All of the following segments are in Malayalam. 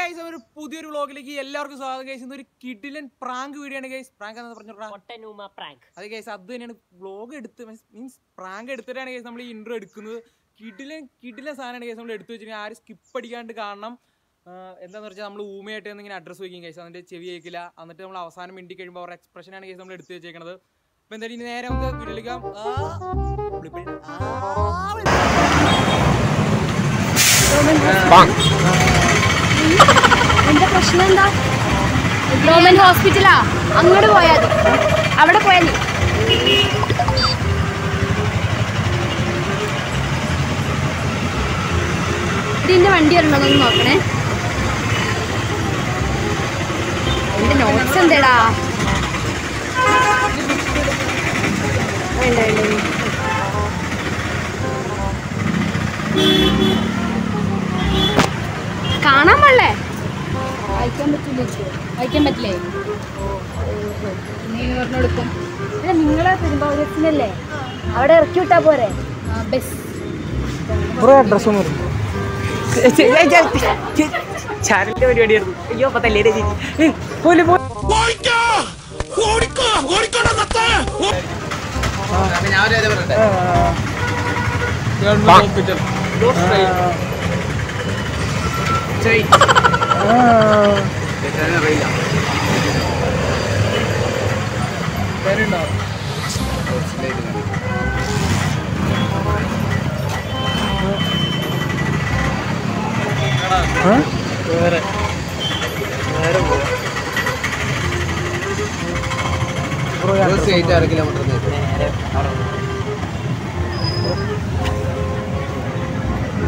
ഗൈസ് ഒരു പുതിയൊരു വ്ളോഗിലേക്ക് എല്ലാവർക്കും സ്വാഗതം ഗൈസ് ഇന്ന് ഒരു കിഡിലൻ പ്രാങ്ക് വീഡിയോ ആണ് ഗൈസ് പ്രാങ്ക് എന്ന് പറഞ്ഞു പ്രാങ്ക് അത് ഗൈസ് അത് തന്നെയാണ്. വ്ളോഗ് എടുത്ത് മീൻസ് പ്രാങ്ക് എടുത്തിട്ടാണ് ഗൈസ് നമ്മൾ ഈ ഇൻട്രോ എടുക്കുന്നത്. കിഡിലൻ കിഡിലൻ സാധനമാണ് ഗൈസ് നമ്മൾ എടുത്തു വെച്ചിട്ടുണ്ടെങ്കിൽ ആരും സ്കിപ്പ് അടിക്കാണ്ട് കാണണം. എന്താണെന്ന് എന്താന്ന് വെച്ചാൽ നമ്മൾ ഊമയായിട്ട് ഇങ്ങനെ അഡ്രസ്സ് വയ്ക്കും ഗൈസ് അതിന്റെ ചെവി കേൾക്കില്ല. എന്നിട്ട് നമ്മൾ അവസാനം മിണ്ടി കഴിയുമ്പോൾ അവരുടെ എക്സ്പ്രഷനാണ് ഗൈസ് നമ്മൾ എടുത്തു വെച്ചേക്കണത്. അപ്പം എന്തായാലും ഇനി നേരെ നമുക്ക് വീഡിയോയിലേക്ക് എന്താ പ്രശ്നം എന്താ? ഗവൺമെന്റ് ഹോസ്പിറ്റലാ? അങ്ങോട്ട് പോയാൽ അവിടെ പോയാൽ മതി. ഇതിന്റെ വണ്ടി വരണമെന്നൊന്ന് നോക്കണേ. എന്റെ നോട്ട്സ് എന്തേടാ? വേണ്ട വേണ്ട. പാടില്ലേ വായിക്കാൻ പറ്റില്ല വായിക്കാൻ പറ്റില്ലേ? നീ പറഞ്ഞെടുക്കും അല്ല നിങ്ങളെ പെരുമ്പാവൂരത്തിനല്ലേ? അവിടെ ഇറക്കി വിട്ടാ പോരെ? ബസ്. അഡ്രസ് ചാനലിന്റെ പരിപാടിയായിരുന്നു അയ്യോ അപ്പൊ തല്ലേ ചേച്ചി പോലെ ഗവൺമെന്റ് ഹോസ്പിറ്റൽ. വേറെ വേറെ പോവാം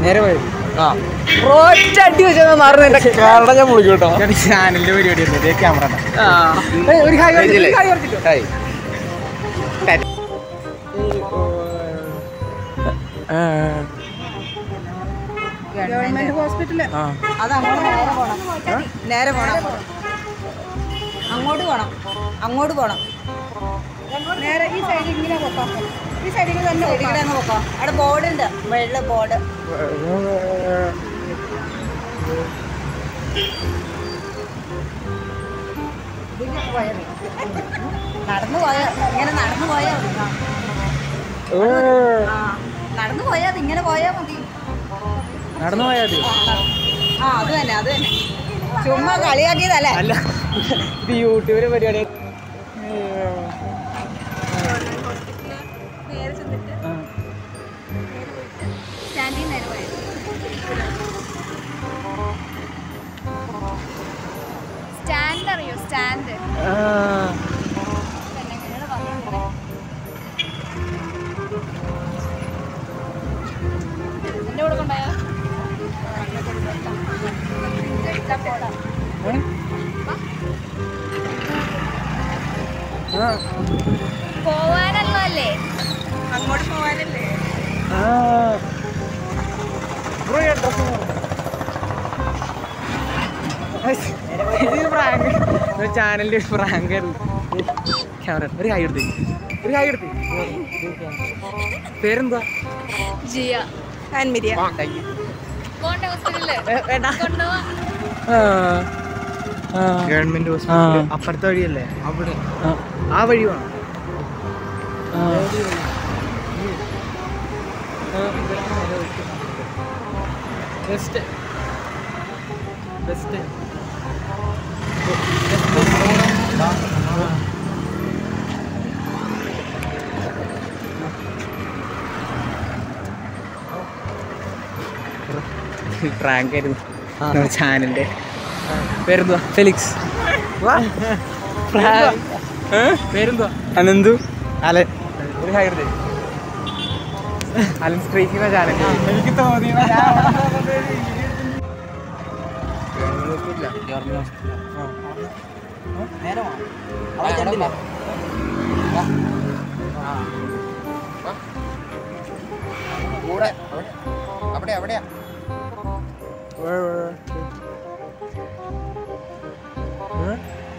നേരെ പോയത് നേരെ ഒറ്റടി ചാനലിന്റെ പരിപാടി ക്യാമറ ഒരു ഹായ്. Government hospital. ആ. അത് അങ്ങോട്ട് നേരെ പോണം. നേരെ പോണം. അങ്ങോട്ട് പോണം. അങ്ങോട്ട് പോണം. നേരെ ഈ സൈഡിൽ ഇങ്ങനെ പോക്കാം. ഈ സൈഡിൽ തന്നെ അവിടെ ബോർഡ് ഉണ്ട്. വെള്ള ബോർഡ് നടന്നു പോയാ ഇങ്ങനെ നടന്നു പോയാ മതി. നടന്നു പോയാ ഇങ്ങനെ പോയാ മതി. നടന്നു പോയാ ആ അത് തന്നെ അത് തന്നെ. ചുമ്മാ കളിയാക്കിയതല്ലേ? ഇത് യൂട്യൂബിലെ പരിപാടി. കൂടെ കൊണ്ടായോ പോവാനല്ലോ? അല്ലേ അങ്ങോട്ട് പോകാനല്ലേ ഇത് പ്രാങ്ക് ചാനലിന്റെ പ്രാങ്ക് ക്യാമറ ഒരു കൈ എടുത്ത്. ഒരു കൈ എടുത്ത്. പേരെന്താ ജിയ. ആൻമിരിയ ഗവൺമെന്റ് ഹോസ്പിറ്റൽ അപ്പുറത്തെ വഴിയല്ലേ? അവിടെ. ആ. വഴി വേണം. ബെസ്റ്റ് ബെസ്റ്റ് പ്രാങ്ക് ആയിരുന്നു നമ്മുടെ ചാനലിന്റെ. പേരെന്തുവാ? ഫെലിക്സ്. പേരെന്തുവാ? അനന്തു. അലൻ. ഒരു ഹൈർ അലൻ സ്ട്രീക്കുന്ന ചാനൽ എനിക്ക് തോന്നി കൂടെ അവിടെ അവിടെയാ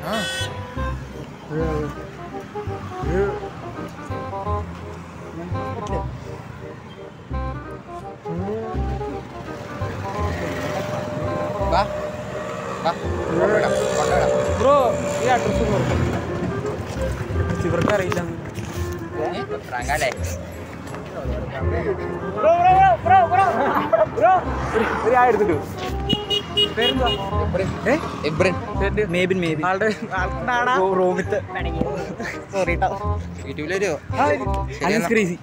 ആ ആൾക്കാടാ റോമിത്ത് സോറി കേട്ടോ യൂട്യൂബിലൊരു അലൻസ് ക്രേസി.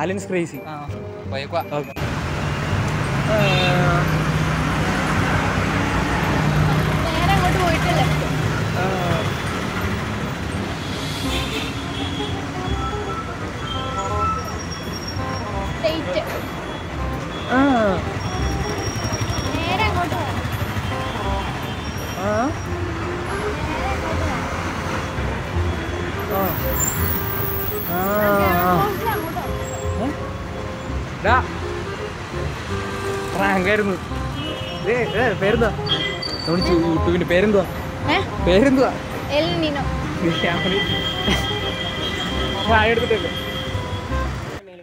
Alan's crazy. പോയേക്കുവാ. റാങ്കായിരുന്നു പേരെന്താ യൂട്യൂബിന്റെ പേരെന്തുവാ? പേരെന്തുവാ?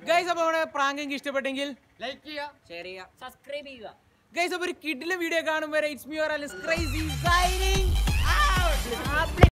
ഗൈസ് അപ്പോൾ നമ്മുടെ പ്രാങ്ക് എനിക്ക് ഇഷ്ടപ്പെട്ടെങ്കിൽ ലൈക്ക് ചെയ്യുക ഷെയർ ചെയ്യുക സബ്സ്ക്രൈബ് ചെയ്യുക. ഗൈസ് അപ്പോൾ ഒരു കിഡിലെ വീഡിയോ കാണും വരെ. ഇറ്റ്സ്